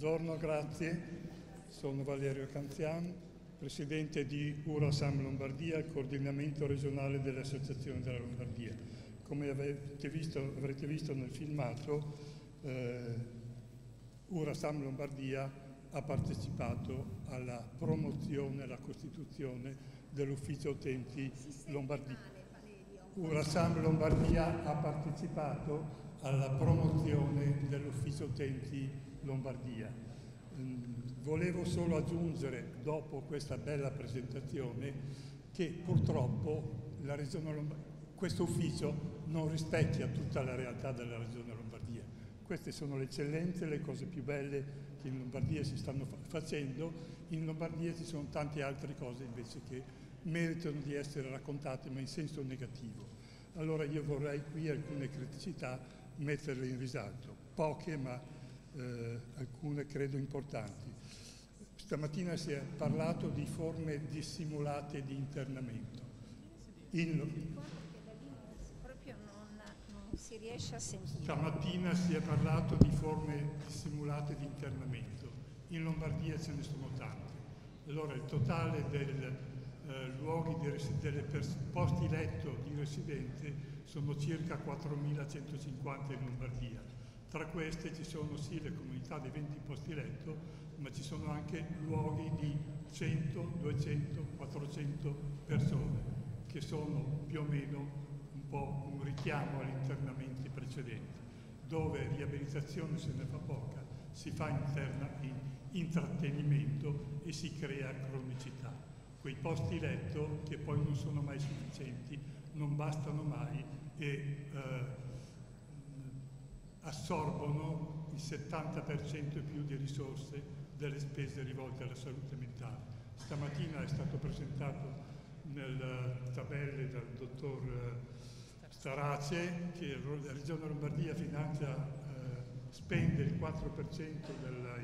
Buongiorno, grazie. Sono Valerio Canzian, presidente di URASAM Lombardia, il coordinamento regionale delle associazioni della Lombardia. Come avete visto, avrete visto nel filmato, eh, URASAM Lombardia ha partecipato alla promozione e alla costituzione dell'ufficio utenti Lombardia. URASAM Lombardia ha partecipato alla promozione dell'ufficio utenti Lombardia. Mm, volevo solo aggiungere, dopo questa bella presentazione, che purtroppo questo ufficio non rispecchia tutta la realtà della Regione Lombardia. Queste sono le eccellenze, le cose più belle che in Lombardia si stanno facendo. In Lombardia ci sono tante altre cose invece che meritano di essere raccontate, ma in senso negativo. Allora io vorrei qui alcune criticità metterle in risalto, poche ma eh, alcune credo importanti. Stamattina si è parlato di forme dissimulate di internamento. In... si riesce a sentire. Stamattina si è parlato di forme dissimulate di internamento. In Lombardia ce ne sono tante. Allora il totale dei eh, luoghi di delle posti letto di residente sono circa 4.150 in Lombardia tra queste ci sono sì le comunità dei 20 posti letto, ma ci sono anche luoghi di 100, 200, 400 persone, che sono più o meno un po' un richiamo agli internamenti precedenti, dove riabilitazione se ne fa poca, si fa interna in intrattenimento e si crea cronicità. Quei posti letto, che poi non sono mai sufficienti, non bastano mai e eh, assorbono il 70% e più di risorse delle spese rivolte alla salute mentale. Stamattina è stato presentato nelle tabelle dal dottor eh, Starace che la Regione Lombardia financia, eh, spende il 4% della,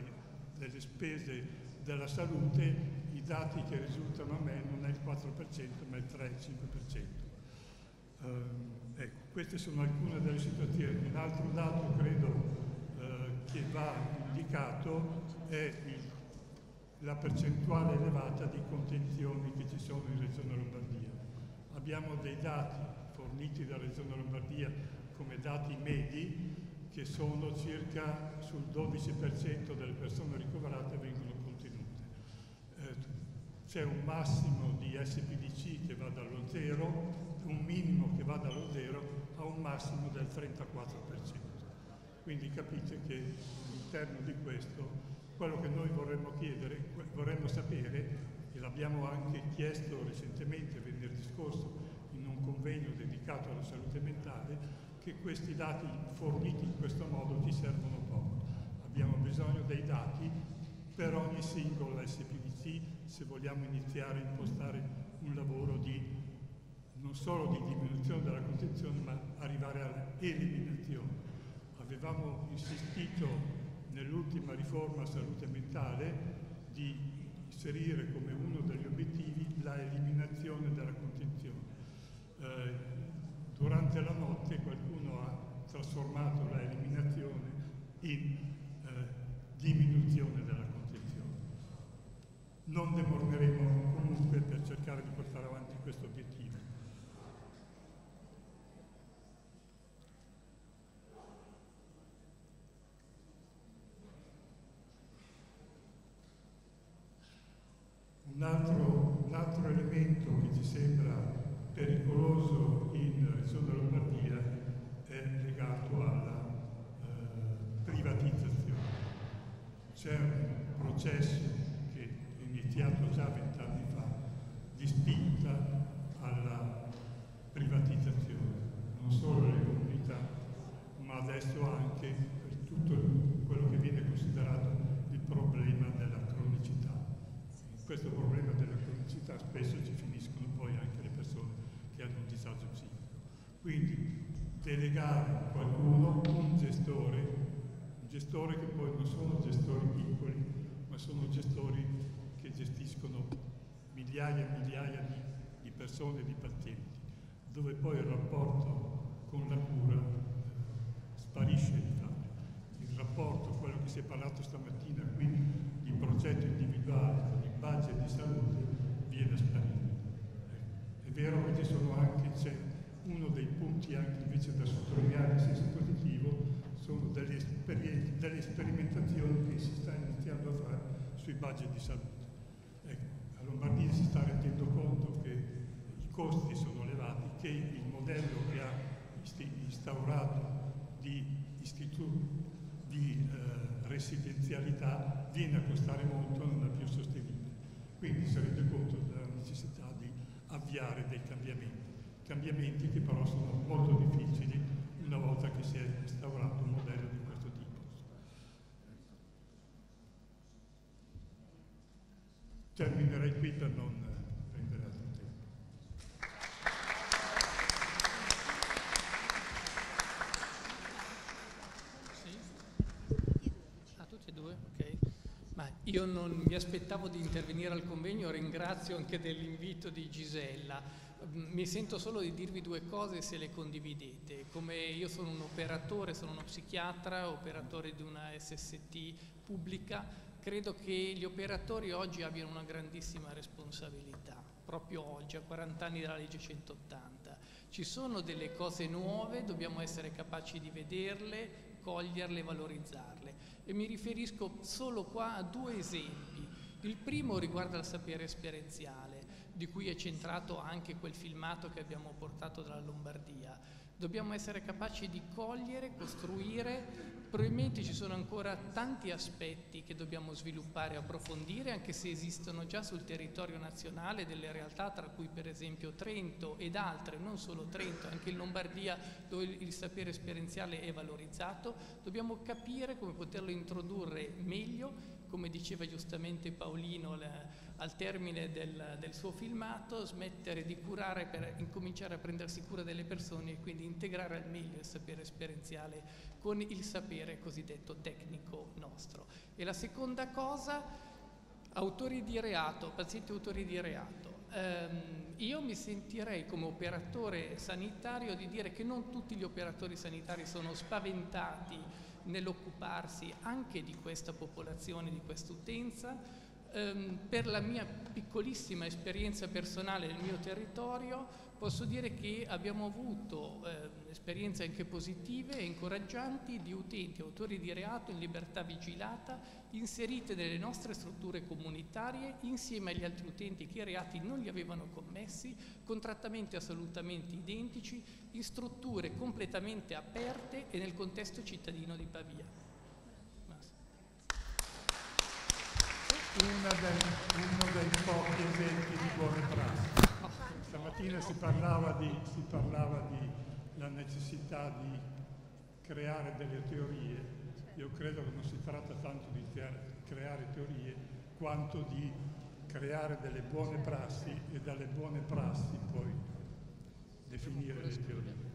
delle spese della salute, i dati che risultano a me non è il 4% ma il 3-5%. Um, ecco, queste sono alcune delle situazioni. Un altro dato credo eh, che va indicato è il, la percentuale elevata di contenzioni che ci sono in Regione Lombardia. Abbiamo dei dati forniti dalla Regione Lombardia come dati medi che sono circa sul 12% delle persone ricoverate vengono contenute. Eh, c'è un massimo di SPDC che va dallo 0 un minimo che dallo 0 a un massimo del 34%. Quindi capite che all'interno di questo quello che noi vorremmo chiedere, vorremmo sapere, e l'abbiamo anche chiesto recentemente, venerdì scorso, in un convegno dedicato alla salute mentale, che questi dati forniti in questo modo ci servono poco. Abbiamo bisogno dei dati per ogni singolo SPDC se vogliamo iniziare a impostare un lavoro di non solo di diminuzione della contenzione, ma arrivare all'eliminazione. Avevamo insistito nell'ultima riforma salute mentale di inserire come uno degli obiettivi la eliminazione della contenzione. Eh, durante la notte qualcuno ha trasformato la eliminazione in eh, diminuzione della contenzione. Non demorneremo comunque per cercare di portare avanti questo obiettivo. Un altro, un altro, elemento che ci sembra pericoloso in Regione Lombardia è legato alla eh, privatizzazione. C'è un processo che è iniziato già vent'anni fa di spinta alla privatizzazione, non solo le comunità, ma adesso anche per tutto quello che viene considerato il problema della questo problema della cronicità spesso ci finiscono poi anche le persone che hanno un disagio psichico. Quindi delegare qualcuno, un gestore, un gestore che poi non sono gestori piccoli, ma sono gestori che gestiscono migliaia e migliaia di, di persone, di pazienti, dove poi il rapporto con la cura sparisce di fatto. Il rapporto, quello che si è parlato stamattina qui di progetto individuale, di budget di salute, viene a sparire. È vero che ci sono anche, c'è uno dei punti anche invece da sottolineare in senso positivo, sono delle, delle sperimentazioni che si sta iniziando a fare sui budget di salute. Ecco, a Lombardia si sta rendendo conto che i costi sono elevati, che il modello che ha instaurato di di eh, residenzialità viene a costare molto, non è più sostenibile. Quindi si rende conto della necessità di avviare dei cambiamenti, cambiamenti che però sono molto difficili una volta che si è instaurato un modello di questo tipo. Terminerei qui per non prendere altro tempo. Sì? Ah, tutti e due? Ok. Ma io non mi aspettavo di intervenire al convegno, ringrazio anche dell'invito di Gisella mi sento solo di dirvi due cose se le condividete. Come io sono un operatore, sono uno psichiatra, operatore di una SST pubblica, credo che gli operatori oggi abbiano una grandissima responsabilità, proprio oggi, a 40 anni dalla legge 180. Ci sono delle cose nuove, dobbiamo essere capaci di vederle, coglierle, valorizzarle. E mi riferisco solo qua a due esempi. Il primo riguarda il sapere esperienziale di cui è centrato anche quel filmato che abbiamo portato dalla Lombardia. Dobbiamo essere capaci di cogliere, costruire, probabilmente ci sono ancora tanti aspetti che dobbiamo sviluppare approfondire, anche se esistono già sul territorio nazionale delle realtà, tra cui per esempio Trento ed altre, non solo Trento, anche in Lombardia dove il sapere esperienziale è valorizzato, dobbiamo capire come poterlo introdurre meglio, come diceva giustamente Paolino, la, al termine del, del, suo filmato smettere di curare per incominciare a prendersi cura delle persone e quindi integrare al meglio il sapere esperienziale con il sapere cosiddetto tecnico nostro. E la seconda cosa, autori di reato, pazienti autori di reato. Um, io mi sentirei come operatore sanitario di dire che non tutti gli operatori sanitari sono spaventati nell'occuparsi anche di questa popolazione, di questa utenza, ehm, per la mia piccolissima esperienza personale nel mio territorio posso dire che abbiamo avuto eh, esperienze anche positive e incoraggianti di utenti, autori di reato in libertà vigilata, inserite nelle nostre strutture comunitarie insieme agli altri utenti che i reati non li avevano commessi, con trattamenti assolutamente identici, in strutture completamente aperte e nel contesto cittadino di Pavia. Del, uno dei pochi esempi di buone prassi. Stamattina si parlava, di, si parlava di la necessità di creare delle teorie. Io credo che non si tratta tanto di creare teorie quanto di creare delle buone prassi e dalle buone prassi poi definire le teorie.